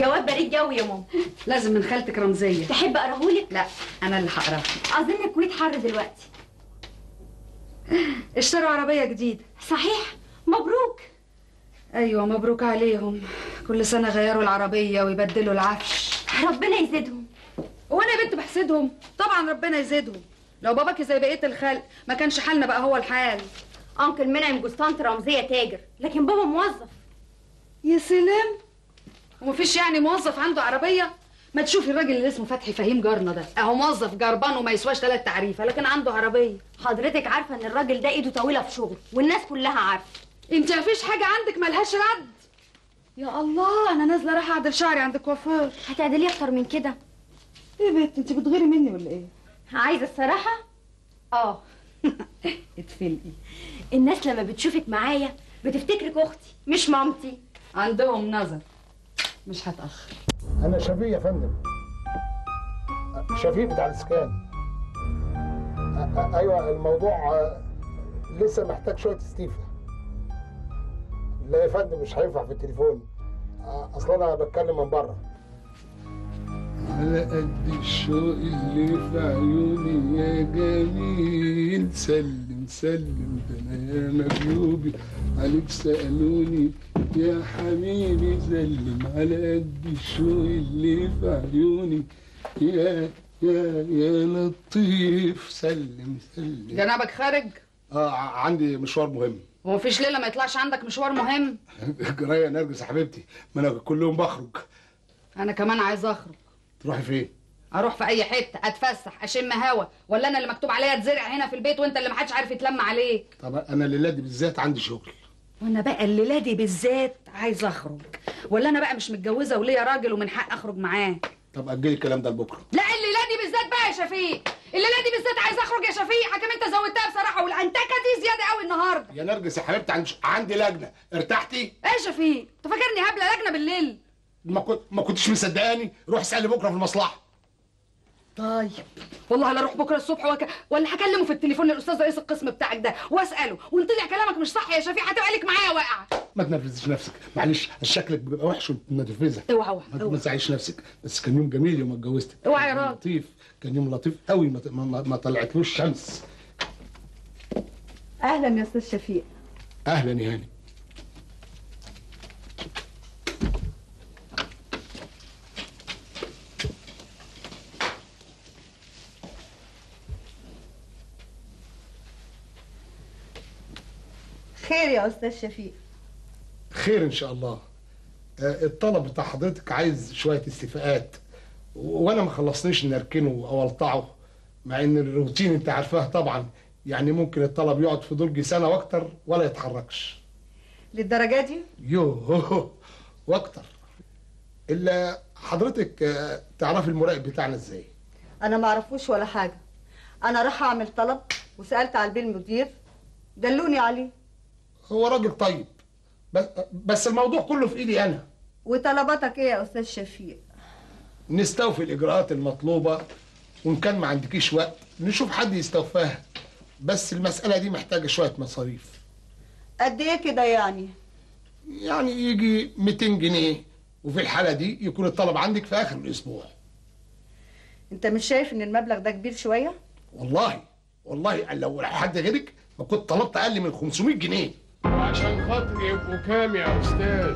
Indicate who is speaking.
Speaker 1: جواب بريد جوي يا ماما.
Speaker 2: لازم من خالتك رمزية.
Speaker 1: تحب أقرأهولك؟
Speaker 2: لا أنا اللي هقراه
Speaker 1: أظن الكويت حر دلوقتي.
Speaker 2: اشتروا عربية جديدة.
Speaker 1: صحيح؟ مبروك.
Speaker 2: أيوه مبروك عليهم. كل سنة غيروا العربية ويبدلوا العفش.
Speaker 1: ربنا يزيدهم.
Speaker 2: وأنا يا بنت بحسدهم. طبعا ربنا يزيدهم. لو باباكي زي بقية الخلق ما كانش حالنا بقى هو الحال.
Speaker 1: أنكل منعم جوزطانت رمزية تاجر لكن بابا موظف.
Speaker 2: يا سلام. ومفيش يعني موظف عنده عربية؟ ما تشوفي الراجل اللي اسمه فتحي فهيم جارنا ده. اهو موظف جربان وما يسواش ثلاث تعريفة لكن عنده عربية.
Speaker 1: حضرتك عارفة إن الراجل ده إيده طويلة في شغله والناس كلها عارفة.
Speaker 2: انت مفيش حاجة عندك ملهاش رد؟ يا الله أنا نازلة رايحة أعدل شعري عند الكوافير.
Speaker 1: هتعدليه أكتر من كده؟
Speaker 2: إيه بنت أنت بتغيري مني ولا إيه؟
Speaker 1: عايزة الصراحة؟ آه.
Speaker 2: اتفلقي.
Speaker 1: الناس لما بتشوفك معايا بتفتكرك أختي مش مامتي.
Speaker 2: عندهم نظر. مش هتأخر.
Speaker 3: أنا شفيق يا فندم. شفيق بتاع الإسكان. أيوه الموضوع لسه محتاج شوية استيفاء لا يا فندم مش هينفع في التليفون. أصل أنا بتكلم من بره.
Speaker 4: على قد الشوق اللي في عيوني يا جميل. سلم سلم ده أنا يا مجلوبي عليك سألوني يا حبيبي سلم على قد الشوق اللي في عيوني يا يا يا لطيف. سلم سلم.
Speaker 2: جنابك خارج؟
Speaker 3: آه عندي مشوار مهم.
Speaker 2: ومفيش ليلة ما يطلعش عندك مشوار مهم؟
Speaker 3: جراية نرجس يا حبيبتي. ما أنا كل يوم بخرج.
Speaker 2: أنا كمان عايز أخرج.
Speaker 3: تروحي فين؟
Speaker 2: أروح في أي حتة أتفسح أشم هوا. ولا أنا اللي مكتوب عليا اتزرع هنا في البيت وأنت اللي محدش عارف يتلم عليك.
Speaker 3: طب أنا الليلة دي بالذات عندي شغل.
Speaker 2: وأنا بقى الليلة دي بالذات عايز اخرج. ولا أنا بقى مش متجوزة وليا راجل ومن حق اخرج معاه.
Speaker 3: طب أجلي الكلام ده لبكرة.
Speaker 2: لا الليلة دي بالذات بقى يا شفيق. الليلة دي بالذات عايز اخرج يا شفيق. حكم انت زودتها بصراحة والانتكة دي زيادة قوي النهارده.
Speaker 3: يا نرجس يا حبيبتي عندي عندي لجنة. ارتحتي؟
Speaker 2: إيه يا شفيق؟ انت فاكرني هبلة لجنة بالليل.
Speaker 3: ما كنت ما كنتش مصدقاني؟ روح اسالي بكرة في المصلحة.
Speaker 2: طيب. والله لا أروح بكرة الصبح وك... ولا هكلمه في التليفون الاستاذ رئيس القسم بتاعك ده وأسأله وان طلع كلامك مش صح يا شفيق هتبقى لك معايا واقعة.
Speaker 3: ما تنرفزيش نفسك معلش شكلك بيبقى وحش وانت منرفزه
Speaker 2: اوعى اوعى
Speaker 3: ما. تزعليش نفسك بس كان يوم جميل يوم ما اتجوزتك
Speaker 2: اوعى يا راجل.
Speaker 3: لطيف كان يوم لطيف قوي ما, ما, ما, ما طلعتلوش شمس.
Speaker 5: أهلا يا أستاذ شفيق
Speaker 3: أهلا يا هاني
Speaker 5: خير يا أستاذ شفيق.
Speaker 3: خير إن شاء الله. آه، الطلب بتاع حضرتك عايز شوية استيفاءات وأنا ما خلصنيش ان اركنه أو ألطعه مع إن الروتين أنت عارفاه طبعا يعني ممكن الطلب يقعد في درج سنة وأكتر ولا يتحركش.
Speaker 5: للدرجة دي؟
Speaker 3: يوه وأكتر. الا حضرتك آه، تعرفي المراقب بتاعنا إزاي؟
Speaker 5: أنا ما أعرفوش ولا حاجة. أنا راح أعمل طلب وسألت على البيه المدير دلوني عليه.
Speaker 3: هو راجل طيب. بس الموضوع كله في إيدي أنا.
Speaker 5: وطلباتك إيه يا أستاذ شفيق؟
Speaker 3: نستوفي الإجراءات المطلوبة وإن كان ما عندكيش وقت نشوف حد يستوفاها. بس المسألة دي محتاجة شوية مصاريف.
Speaker 5: قد إيه كده يعني؟
Speaker 3: يعني يجي 200 جنيه وفي الحالة دي يكون الطلب عندك في آخر الأسبوع.
Speaker 5: أنت مش شايف إن المبلغ ده كبير شوية؟
Speaker 3: والله والله لو حد غيرك ما كنت طلبت أقل من 500 جنيه.
Speaker 4: عشان خاطري يبقوا كام يا أستاذ؟